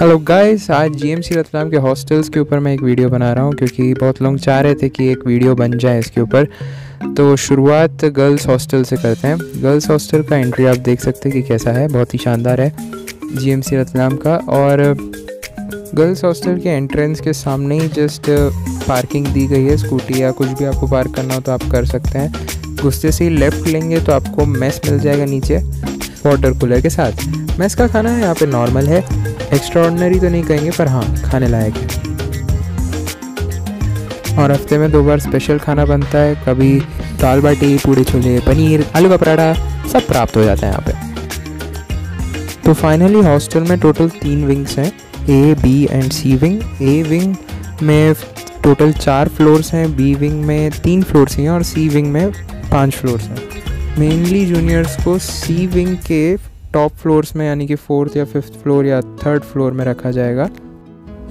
Hello guys आज GMC Ratlam के hostels के ऊपर मैं एक वीडियो बना रहा हूँ, क्योंकि बहुत लोग चाह रहे थे कि एक वीडियो बन जाए इसके ऊपर। तो शुरुआत गर्ल्स हॉस्टल से करते हैं। गर्ल्स हॉस्टल का एंट्री आप देख सकते हैं कि कैसा है। बहुत ही शानदार है जीएमसी रतलाम का। और गर्ल्स हॉस्टल के एंट्रेंस के सामने ही जस्ट पार्किंग दी गई है। स्कूटी या कुछ भी आपको पार्क करना हो तो आप कर सकते हैं। घुसते से ही लेफ़्ट लेंगे तो आपको मेस मिल जाएगा नीचे वाटर कूलर के साथ। मेस का खाना यहाँ पे नॉर्मल है। एक्स्ट्रा तो नहीं कहेंगे, पर हाँ खाने लायक है। और हफ़्ते में दो बार स्पेशल खाना बनता है, कभी दाल बाटी, पूड़े छोले, पनीर, आलू का पराठा, सब प्राप्त हो जाता है यहाँ पे। तो फाइनली हॉस्टल में टोटल तीन विंग्स हैं A B and C wing A wing में टोटल चार फ्लोर्स हैं बी विंग में तीन फ्लोर्स हैं और सी विंग में पाँच फ्लोर्स हैं। मेनली जूनियर्स को सी विंग के टॉप फ्लोर्स में, यानी कि फोर्थ या फिफ्थ फ्लोर या थर्ड फ्लोर में रखा जाएगा,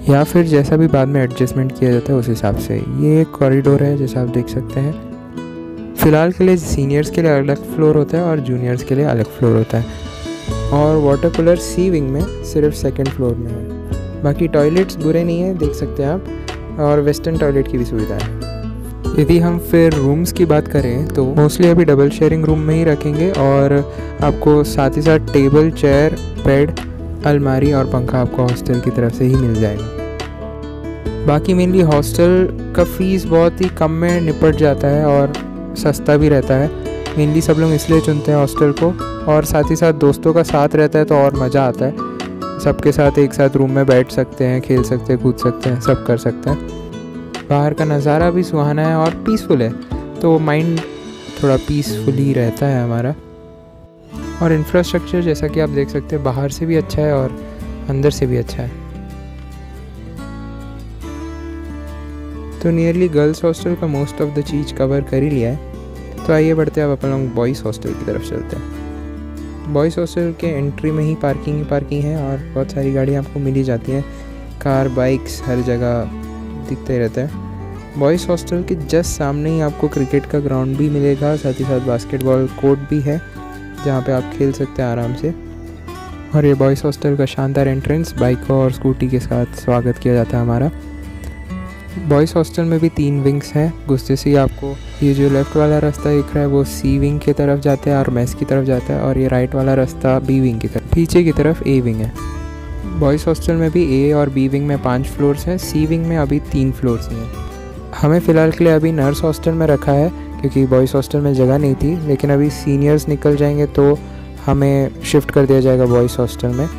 या फिर जैसा भी बाद में एडजस्टमेंट किया जाता है, उस हिसाब से। ये एक कॉरिडोर है, जैसा आप देख सकते हैं। फ़िलहाल के लिए सीनियर्स के लिए अलग फ्लोर होता है और जूनियर्स के लिए अलग फ्लोर होता है। और वाटर कूलर सी विंग में सिर्फ़ सेकेंड फ्लोर में है। बाकी टॉयलेट्स बुरे नहीं हैं, देख सकते हैं आप, और वेस्टर्न टॉयलेट की भी सुविधा है। यदि हम फिर रूम्स की बात करें तो मोस्टली अभी डबल शेयरिंग रूम में ही रखेंगे और आपको साथ ही साथ टेबल चेयर बेड अलमारी और पंखा आपको हॉस्टल की तरफ़ से ही मिल जाएगा। बाकी मेनली हॉस्टल का फ़ीस बहुत ही कम में निपट जाता है और सस्ता भी रहता है। मेनली सब लोग इसलिए चुनते हैं हॉस्टल को और साथ ही साथ दोस्तों का साथ रहता है तो और मज़ा आता है। सबके साथ एक साथ रूम में बैठ सकते हैं, खेल सकते हैं, कूद सकते हैं, सब कर सकते हैं। बाहर का नज़ारा भी सुहाना है और पीसफुल है। तो माइंड थोड़ा पीसफुल रहता है हमारा। और इंफ्रास्ट्रक्चर जैसा कि आप देख सकते हैं, बाहर से भी अच्छा है और अंदर से भी अच्छा है। तो नियरली गर्ल्स हॉस्टल का मोस्ट ऑफ़ द चीज़ कवर कर ही लिया है। तो आइए बढ़ते हैं, अब अपन लोग बॉयज़ हॉस्टल की तरफ़ चलते हैं। बॉयज़ हॉस्टल के एंट्री में ही पार्किंग ही पार्किंग है और बहुत सारी गाड़ियाँ आपको मिली जाती हैं। कार बाइक्स हर जगह। दिखते रहता है। बॉयज़ हॉस्टल के जस्ट सामने ही आपको क्रिकेट का ग्राउंड भी मिलेगा, साथ ही साथ बास्केटबॉल कोर्ट भी है, जहाँ पे आप खेल सकते हैं आराम से। और ये बॉयज़ हॉस्टल का शानदार एंट्रेंस बाइक और स्कूटी के साथ स्वागत किया जाता है हमारा। बॉयज़ हॉस्टल में भी तीन विंग्स हैं गुस्से से आपको ये जो लेफ़्ट वाला रास्ता दिख रहा है, वो सी विंग की तरफ़ जाता है और मैस की तरफ़ जाता है, और ये राइट वाला रास्ता बी विंग की तरफ़, पीछे की तरफ़ ए विंग है। बॉयज़ हॉस्टल में भी ए और बी विंग में पाँच फ्लोर्स हैं सी विंग में अभी तीन फ्लोर्स हैं हमें फ़िलहाल के लिए अभी नर्स हॉस्टल में रखा है, क्योंकि बॉयज़ हॉस्टल में जगह नहीं थी, लेकिन अभी सीनियर्स निकल जाएँगे तो हमें शिफ्ट कर दिया जाएगा बॉयज़ हॉस्टल में।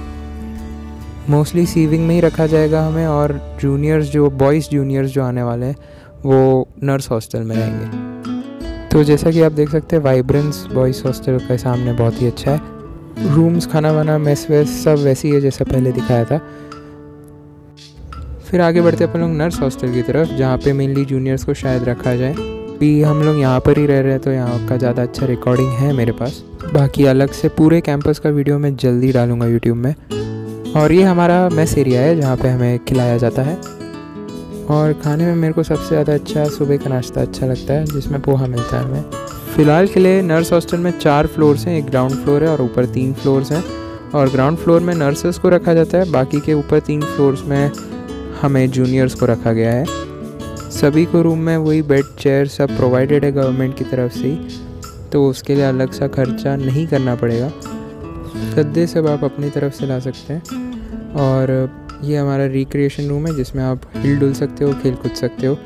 मोस्टली सी विंग में ही रखा जाएगा हमें और जूनियर्स जो बॉयज़ जूनियर्स जो आने वाले हैं, वो नर्स हॉस्टल में रहेंगे। तो जैसा कि आप देख सकते हैं वाइब्रेंस बॉयज़ हॉस्टल के सामने बहुत ही अच्छा है। रूम्स खाना वाना मेस वेस, सब वैसी है जैसा पहले दिखाया था। फिर आगे बढ़ते अपन लोग नर्स हॉस्टल की तरफ़, जहाँ पे मेनली जूनियर्स को शायद रखा जाए। भी हम लोग यहाँ पर ही रह रहे हैं तो यहाँ का ज़्यादा अच्छा रिकॉर्डिंग है मेरे पास। बाकी अलग से पूरे कैंपस का वीडियो मैं जल्दी डालूँगा यूट्यूब में। और ये हमारा मेस एरिया है, जहाँ पे हमें खिलाया जाता है। और खाने में मेरे को सबसे ज़्यादा अच्छा सुबह का नाश्ता अच्छा लगता है, जिसमें पोहा मिलता है हमें। फ़िलहाल के लिए नर्स हॉस्टल में चार फ्लोर्स हैं, एक ग्राउंड फ्लोर है और ऊपर तीन फ्लोर्स हैं। और ग्राउंड फ्लोर में नर्सेस को रखा जाता है, बाकी के ऊपर तीन फ्लोर्स में हमें जूनियर्स को रखा गया है। सभी को रूम में वही बेड, चेयर सब प्रोवाइडेड है गवर्नमेंट की तरफ़ से तो उसके लिए अलग सा खर्चा नहीं करना पड़ेगा। गद्दे सब आप अपनी तरफ़ से ला सकते हैं। और ये हमारा रिक्रिएशन रूम है, जिसमें आप हिल डुल सकते हो, खेल कूद सकते हो।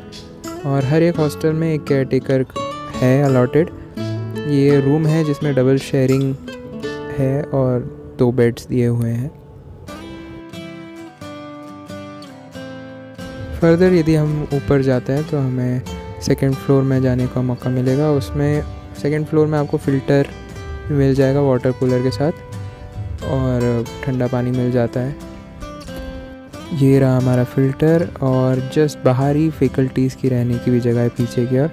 और हर एक हॉस्टल में एक केयर टेकर है अलॉटेड ये रूम है जिसमें डबल शेयरिंग है और दो बेड्स दिए हुए हैं। फर्दर यदि हम ऊपर जाते हैं तो हमें सेकेंड फ्लोर में जाने का मौका मिलेगा। उसमें सेकेंड फ्लोर में आपको फ़िल्टर मिल जाएगा वाटर कूलर के साथ और ठंडा पानी मिल जाता है। ये रहा हमारा फ़िल्टर और जस्ट बाहरी फैकल्टीज़ की रहने की भी जगह है पीछे की ओर।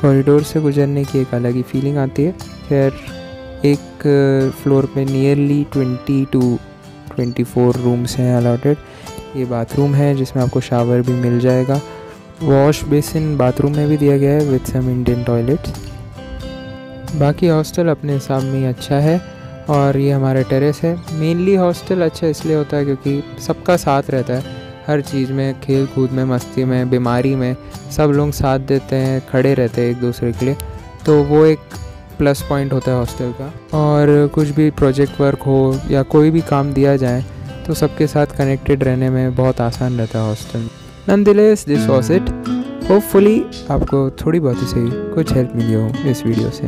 कॉरिडोर से गुजरने की एक अलग ही फीलिंग आती है। खैर, एक फ्लोर पे nearly twenty two twenty four rooms हैं अलाटेड ये बाथरूम है, जिसमें आपको शावर भी मिल जाएगा। वॉश बेसिन बाथरूम में भी दिया गया है विथ सम इंडियन टॉयलेट्स बाकी हॉस्टल अपने हिसाब में अच्छा है, और ये हमारा टेरेस है। मेनली हॉस्टल अच्छा इसलिए होता है क्योंकि सबका साथ रहता है। हर चीज़ में खेल कूद में, मस्ती में, बीमारी में सब लोग साथ देते हैं, खड़े रहते हैं एक दूसरे के लिए। तो वो एक प्लस पॉइंट होता है हॉस्टल का। और कुछ भी प्रोजेक्ट वर्क हो या कोई भी काम दिया जाए तो सबके साथ कनेक्टेड रहने में बहुत आसान रहता है hostel. Nonetheless this was it. Hopefully आपको थोड़ी बहुत ही सही कुछ हेल्प मिली हो इस वीडियो से।